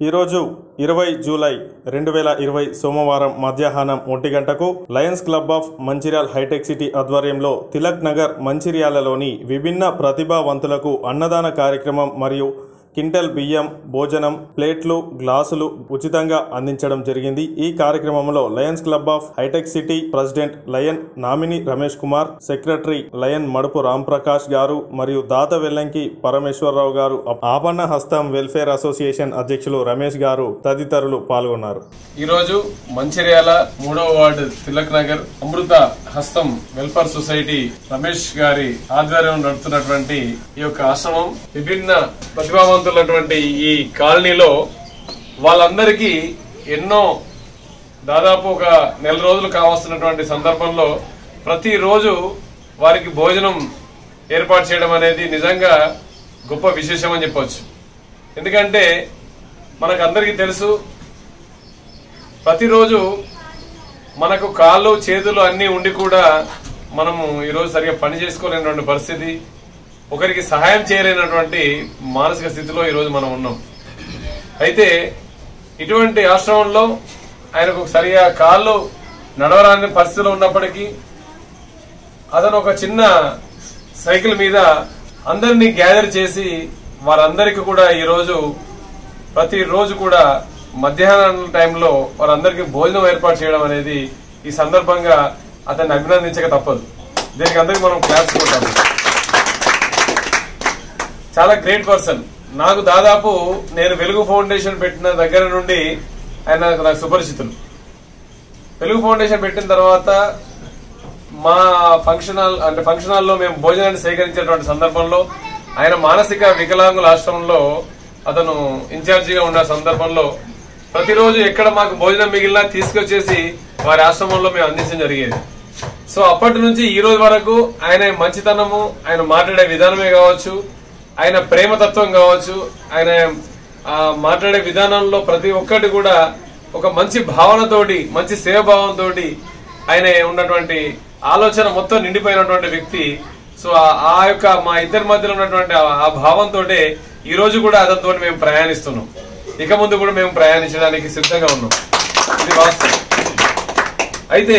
ఈరోజు ఇరవై జూలై రెండు వేల ఇరవై సోమవారం మధ్యాహ్నం ఒంటి గంటకు lions club of Mancherial hitech city ఆధ్వర్యంలో తిలక్ నగర్ మంచిర్యాలలోని విభిన్న ప్రతిభావంతులకు అన్నదాన కార్యక్రమం మరియు కింటల్ బియ్యం భోజనం ప్లేట్లు గ్లాసులు ఉచితంగా అందించడం జరిగింది. ఈ కార్యక్రమంలో Lions club of hitech City president Lion Namini Ramesh Kumar secretary Lion Madupu Ramprakash గారు మరియు దాత వెల్లంకి పరమేశ్వరరావు గారు ఆపన్న హస్తం వెల్ఫేర్ అసోసియేషన్ అధ్యక్షులు రమేష్ గారు తదితరులు పాల్గొన్నారు. ఈరోజు మంచిర్యాల మూడవ వార్డు తిలక్ నగర్ అమృత హస్తం వెల్ఫేర్ సొసైటీ రమేష్ గారి ఆధ్వర్యంలో నడుపుతున్నటువంటి ఈ యొక్క ఆశ్రమం విభిన్న ప్రతిభావంతులైనటువంటి ఈ కాలనీలో వాళ్ళందరికీ ఎన్నో దాదాపు ఒక నెల రోజులు కావస్తున్నటువంటి సందర్భంలో ప్రతిరోజు వారికి భోజనం ఏర్పాటు చేయడం అనేది నిజంగా గొప్ప విశేషం అని చెప్పవచ్చు ఎందుకంటే మనకు అందరికీ తెలుసు ప్రతిరోజు మనకు కాళ్ళు చేతులు అన్నీ ఉండి కూడా మనము ఈరోజు సరిగా పని చేసుకోలేనటువంటి పరిస్థితి ఒకరికి సహాయం చేయలేనటువంటి మానసిక స్థితిలో ఈరోజు మనం ఉన్నాం. అయితే ఇటువంటి ఆశ్రమంలో ఆయనకు సరిగా కాళ్ళు నడవరాని పరిస్థితిలో ఉన్నప్పటికీ అతను ఒక చిన్న సైకిల్ మీద అందరినీ గ్యాదర్ చేసి వారందరికీ కూడా ఈరోజు ప్రతిరోజు కూడా మధ్యాహ్నం టైంలో వారందరికీ భోజనం ఏర్పాటు చేయడం అనేది ఈ సందర్భంగా అతన్ని అభినందించక తప్పదు. దీనికి అందరికి మనం క్లాస్ కొట్టాము చాలా గ్రేట్ పర్సన్. నాకు దాదాపు నేను వెలుగు ఫౌండేషన్ పెట్టిన దగ్గర నుండి ఆయన నాకు సుపరిచితులు. వెలుగు ఫౌండేషన్ పెట్టిన తర్వాత మా ఫంక్షన్ హాల్ అంటే ఫంక్షన్ హాల్లో మేము భోజనాన్ని సేకరించేటువంటి సందర్భంలో ఆయన మానసిక వికలాంగుల ఆశ్రమంలో అతను ఇన్ఛార్జిగా ఉన్న సందర్భంలో ప్రతిరోజు ఎక్కడ మాకు భోజనం మిగిలినా తీసుకొచ్చేసి వారి ఆశ్రమంలో మేము అందించడం జరిగేది. సో అప్పటి నుంచి ఈ రోజు వరకు ఆయన మంచితనము ఆయన మాట్లాడే విధానమే కావచ్చు ఆయన ప్రేమతత్వం కావచ్చు ఆయన మాట్లాడే విధానంలో ప్రతి ఒక్కటి కూడా ఒక మంచి భావనతోటి మంచి సేవభావంతో ఆయన ఉన్నటువంటి ఆలోచన మొత్తం నిండిపోయినటువంటి వ్యక్తి. సో ఆ- యొక్క మా ఇద్దరి మధ్యలో ఉన్నటువంటి ఆ- ఆ భావంతో ఈ రోజు కూడా అతనితో మేము ప్రయాణిస్తున్నాం. ఇక ముందు కూడా మేము ప్రయాణించడానికి సిద్ధంగా ఉన్నాం. ఇది వాస్తవం. అయితే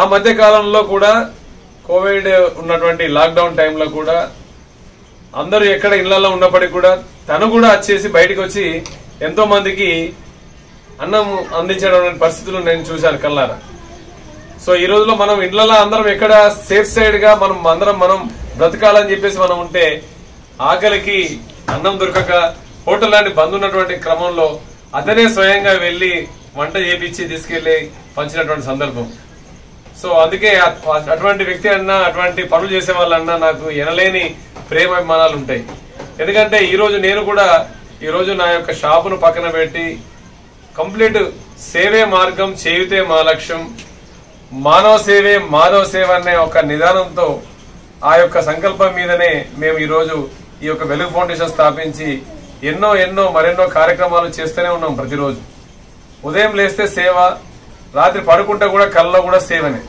ఆ మధ్య కాలంలో కూడా కోవిడ్ ఉన్నటువంటి లాక్డౌన్ టైంలో కూడా అందరూ ఎక్కడ ఇళ్ళలో ఉన్నప్పటికీ కూడా తను కూడా వచ్చేసి బయటకు వచ్చి ఎంతో మందికి అన్నం అందించడం పరిస్థితులు నేను చూశాను కల్లారా సో ఈ రోజులో మనం ఇళ్ళలో అందరం ఎక్కడ సేఫ్ సైడ్గా మనం అందరం మనం బ్రతకాలని చెప్పేసి మనం ఉంటే ఆకలికి అన్నం దొరకక హోటల్ లాంటి బంద్ ఉన్నటువంటి క్రమంలో అతనే స్వయంగా వెళ్ళి వంట చేపించి తీసుకెళ్ళి పంచినటువంటి సందర్భం. సో అందుకే అటువంటి వ్యక్తి అన్నా అటువంటి పనులు చేసే వాళ్ళన్నా నాకు ఎనలేని ప్రేమ అభిమానాలు ఉంటాయి. ఎందుకంటే ఈరోజు నేను కూడా ఈరోజు నా యొక్క షాపును పక్కన పెట్టి కంప్లీట్ సేవే మార్గం చేయుతే మా లక్ష్యం మానవ సేవే మాధవ సేవ అనే ఒక నిదానంతో ఆ యొక్క సంకల్పం మీదనే మేము ఈరోజు ఈ యొక్క వెలుగు ఫౌండేషన్ స్థాపించి ఎన్నో ఎన్నో మరెన్నో కార్యక్రమాలు చేస్తూనే ఉన్నాం ప్రతిరోజు. ఉదయం లేస్తే సేవ రాత్రి పడుకుంటే కూడా కళ్ళలో కూడా సేవనే.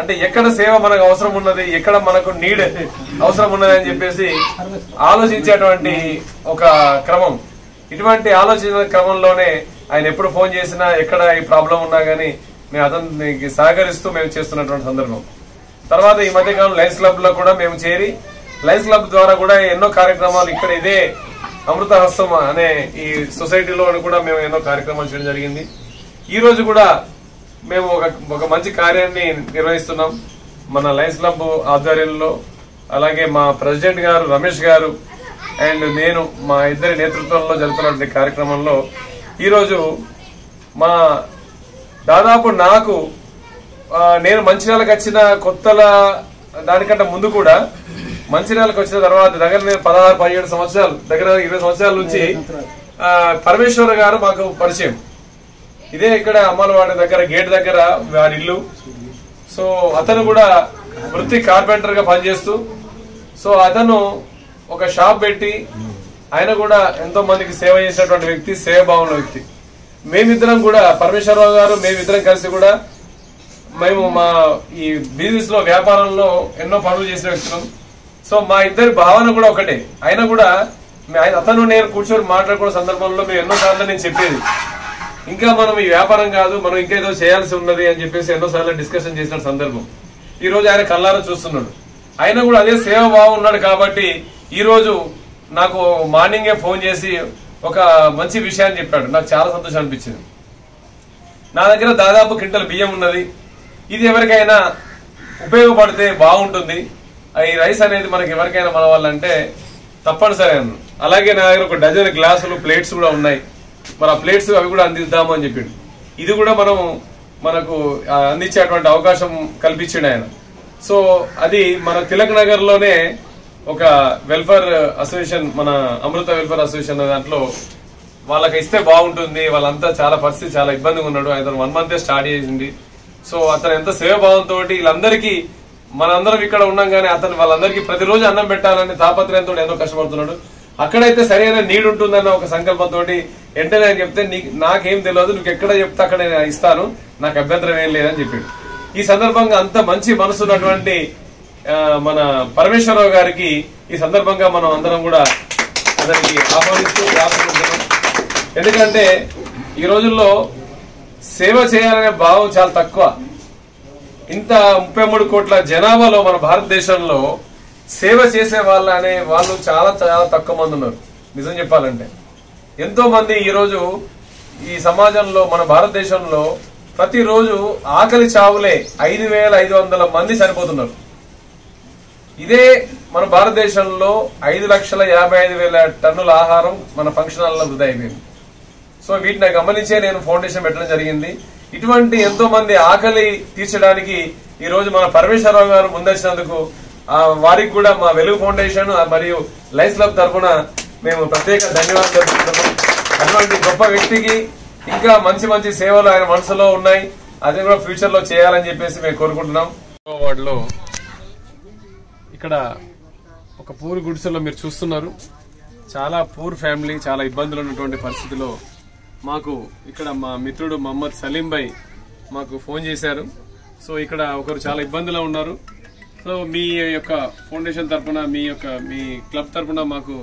అంటే ఎక్కడ సేవ మనకు అవసరం ఉన్నది ఎక్కడ మనకు నీడ్ అవసరం ఉన్నది అని చెప్పేసి ఆలోచించేటువంటి ఒక క్రమం. ఇటువంటి ఆలోచన క్రమంలోనే ఆయన ఎప్పుడు ఫోన్ చేసినా ఎక్కడ ఈ ప్రాబ్లం ఉన్నా గానీ మేము అతనికి సహకరిస్తూ మేము చేస్తున్నటువంటి సందర్భం. తర్వాత ఈ మధ్యకాలం లైన్స్ లయన్స్ క్లబ్లో కూడా మేము చేరి లయన్స్ క్లబ్ ద్వారా కూడా ఎన్నో కార్యక్రమాలు ఇక్కడ ఇదే అమృత హస్తం అనే ఈ సొసైటీలో కూడా మేము ఎన్నో కార్యక్రమాలు చేయడం జరిగింది. ఈ రోజు కూడా మేము ఒక ఒక మంచి కార్యాన్ని నిర్వహిస్తున్నాం. మన లయన్స్ క్లబ్ ఆధ్వర్యంలో అలాగే మా ప్రెసిడెంట్ గారు రమేష్ గారు అండ్ నేను మా ఇద్దరి నేతృత్వంలో జరుగుతున్నటువంటి కార్యక్రమంలో ఈరోజు మా దాదాపు నాకు నేను మంచిర్యాలకు వచ్చిన కొత్తల దానికంటే ముందు కూడా మంచిర్యాలకు వచ్చిన తర్వాత దగ్గర నేను పదహారు పదిహేడు సంవత్సరాలు దగ్గర ఇరవై సంవత్సరాల నుంచి పరమేశ్వర గారు మాకు పరిచయం. ఇదే ఇక్కడ అమ్మలవాడి దగ్గర గేట్ దగ్గర వారి ఇల్లు. సో అతను కూడా వృత్తి కార్పెంటర్గా పనిచేస్తూ సో అతను ఒక షాప్ పెట్టి ఆయన కూడా ఎంతో మందికి సేవ చేసినటువంటి వ్యక్తి సేవభావంలో వ్యక్తి. మేమిద్దరం కూడా పరమేశ్వరరావు గారు మేమిద్దరం కలిసి కూడా మేము మా ఈ బిజినెస్లో వ్యాపారంలో ఎన్నో పనులు చేసిన వ్యక్తులం. సో మా ఇద్దరి భావన కూడా ఒకటే. అయినా కూడా ఆయన- అతను నేను కూర్చొని మాట్లాడుకున్న సందర్భంలో మేము ఎన్నోసార్లు నేను చెప్పేది. ఇంకా మనం ఈ వ్యాపారం కాదు మనం ఇంకా ఏదో చేయాల్సి ఉన్నది అని చెప్పేసి ఎన్నోసార్లు డిస్కషన్ చేసిన సందర్భం. ఈ రోజు ఆయన కళ్ళారా చూస్తున్నాడు. ఆయన కూడా అదే సేవ బాగున్నాడు కాబట్టి ఈ రోజు నాకు మార్నింగే ఫోన్ చేసి ఒక మంచి విషయాన్ని చెప్పాడు. నాకు చాలా సంతోషం అనిపించింది. నా దగ్గర దాదాపు క్వింటల్ బియ్యం ఉన్నది. ఇది ఎవరికైనా ఉపయోగపడితే బాగుంటుంది. ఈ రైస్ అనేది మనకి ఎవరికైనా మన వాళ్ళంటే తప్పనిసరి అన్నాను అలాగే నా దగ్గర ఒక డజన్ గ్లాసులు ప్లేట్స్ కూడా ఉన్నాయి. మరి ఆ ప్లేట్స్ అవి కూడా అందిద్దాము అని చెప్పిండు. ఇది కూడా మనం మనకు అందించేటువంటి అవకాశం కల్పించిండు ఆయన. సో అది మన తిలక్ నగర్లోనే ఒక వెల్ఫేర్ అసోసియేషన్ మన అమృత వెల్ఫేర్ అసోసియేషన్ దాంట్లో వాళ్ళకి ఇస్తే బాగుంటుంది. వాళ్ళంతా చాలా పరిస్థితి చాలా ఇబ్బందిగా ఉన్నాడు. ఆయన వన్ మంత్ స్టార్ట్ చేసింది. సో అతను ఎంత సేవభావంతో వీళ్ళందరికీ మనందరం ఇక్కడ ఉన్నాం కానీ అతను వాళ్ళందరికీ ప్రతిరోజు అన్నం పెట్టాలని తాపత్రయంతో ఎంతో కష్టపడుతున్నాడు. అక్కడైతే సరైన నీడు ఉంటుందన్న ఒక సంకల్పంతో వెంటనే ఆయన చెప్తే నీకు నాకేం తెలియదు నువ్వు ఎక్కడ చెప్తే అక్కడ నేను ఇస్తాను నాకు అభ్యంతరం ఏం లేదని చెప్పాడు. ఈ సందర్భంగా అంత మంచి మనసు ఉన్నటువంటి మన పరమేశ్వరరావు గారికి ఈ సందర్భంగా మనం అందరం కూడా అతనికి ఆహ్వానిస్తూ ఆహ్వానిస్తున్నాం ఎందుకంటే ఈ రోజుల్లో సేవ చేయాలనే భావం చాలా తక్కువ. ఇంత ముప్పై మూడు కోట్ల జనాభాలో మన భారతదేశంలో సేవ చేసే వాళ్ళ అనే వాళ్ళు చాలా చాలా తక్కువ మంది ఉన్నారు. నిజం చెప్పాలంటే. ఎంతో మంది ఈరోజు ఈ సమాజంలో మన భారతదేశంలో ప్రతిరోజు ఆకలి చావులే ఐదు వేల ఐదు వందల మంది చనిపోతున్నారు. ఇదే మన భారతదేశంలో ఐదు లక్షల యాభై ఐదు వేల టన్నుల ఆహారం మన ఫంక్షన్ హాల్లో వృధా అయిపోయింది. సో వీటిని గమనించే నేను ఫౌండేషన్ పెట్టడం జరిగింది. ఇటువంటి ఎంతో మంది ఆకలి తీర్చడానికి ఈ రోజు మన పరమేశ్వరరావు గారు ముందొచ్చినందుకు వారికి కూడా మా వెలుగు ఫౌండేషన్ మరియు లైఫ్ క్లబ్ తరఫున మేము ప్రత్యేక ధన్యవాదాలు తెలుపుతున్నాము అటువంటి గొప్ప వ్యక్తికి ఇంకా మంచి మంచి సేవలు ఆయన మనసులో ఉన్నాయి. అది కూడా ఫ్యూచర్లో చేయాలని చెప్పేసి మేము కోరుకుంటున్నాం. వాటిలో ఇక్కడ ఒక పూర్ గుడిసెలో మీరు చూస్తున్నారు. చాలా పూర్ ఫ్యామిలీ చాలా ఇబ్బందులు ఉన్నటువంటి పరిస్థితిలో మాకు ఇక్కడ మా మిత్రుడు మహమ్మద్ సలీం భాయ్ మాకు ఫోన్ చేశారు. సో ఇక్కడ ఒకరు చాలా ఇబ్బందిలో ఉన్నారు. సో మీ యొక్క ఫౌండేషన్ తరఫున మీ యొక్క మీ క్లబ్ తరపున మాకు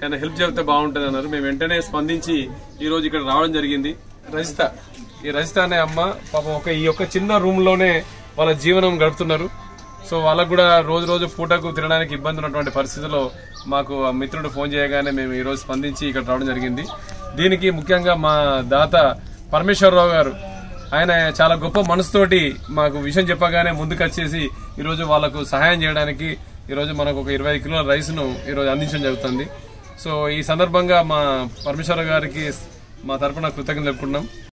ఏమైనా హెల్ప్ చేస్తే బాగుంటుంది అన్నారు. మేము వెంటనే స్పందించి ఈరోజు ఇక్కడ రావడం జరిగింది. రజిత ఈ రజిత అనే అమ్మ పాపం ఒక ఈ యొక్క చిన్న రూమ్లోనే వాళ్ళ జీవనం గడుపుతున్నారు. సో వాళ్ళకు కూడా రోజు రోజు పూటకు తినడానికి ఇబ్బంది ఉన్నటువంటి పరిస్థితుల్లో మాకు ఆ మిత్రుడు ఫోన్ చేయగానే మేము ఈరోజు స్పందించి ఇక్కడ రావడం జరిగింది. దీనికి ముఖ్యంగా మా దాత పరమేశ్వరరావు గారు ఆయన చాలా గొప్ప మనసుతోటి మాకు విషయం చెప్పగానే ముందుకు వచ్చేసి వాళ్ళకు సహాయం చేయడానికి ఈరోజు మనకు ఒక ఇరవై కిలోల రైస్ను ఈరోజు అందించడం జరుగుతుంది. సో ఈ సందర్భంగా మా పరమేశ్వర గారికి మా తరఫున కృతజ్ఞతలు చెప్పుకున్నాం